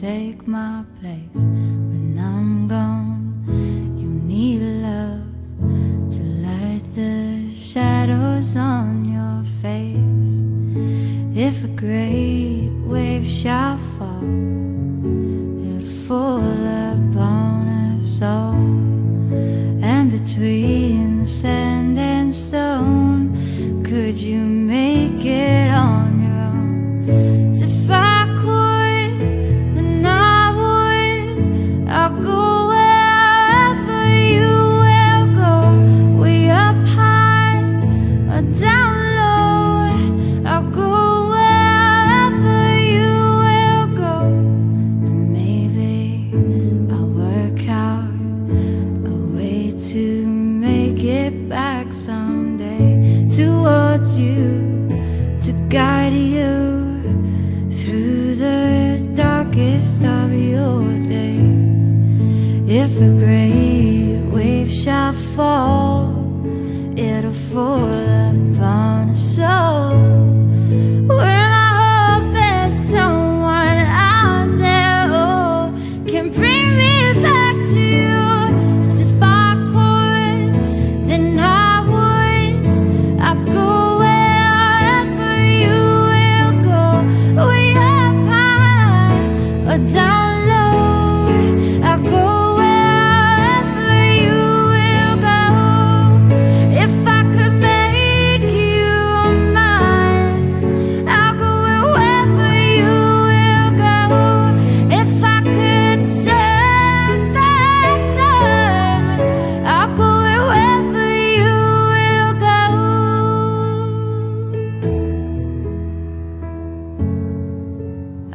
take my place when I'm gone. You need love to light the shadows on your face. If a great wave shall fall, it'll fall upon us all. And between sand and stone, could you make it If a great wave shall fall, it'll fall upon us all. When hope there's someone out there can bring me back to you. if I could, then I would. I'd go wherever you will go, way up high or down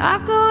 I'll go